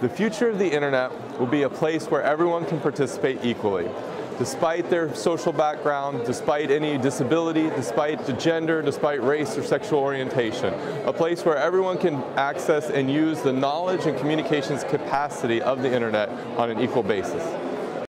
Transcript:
The future of the internet will be a place where everyone can participate equally, despite their social background, despite any disability, despite the gender, despite race or sexual orientation. A place where everyone can access and use the knowledge and communications capacity of the internet on an equal basis.